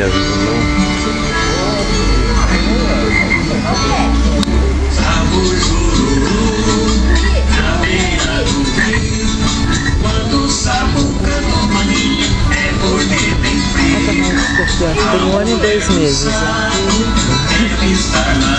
de aviso não. Tem um ano e dois meses.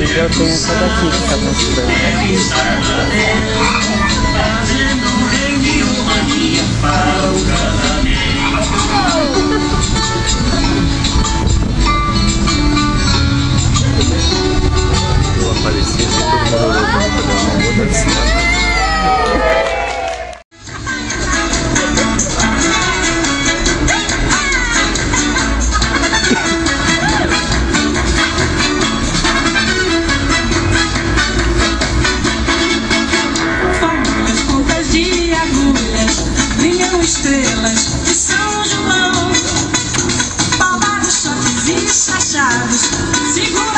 eu tenho essa daqui que tá mostrando. Segura!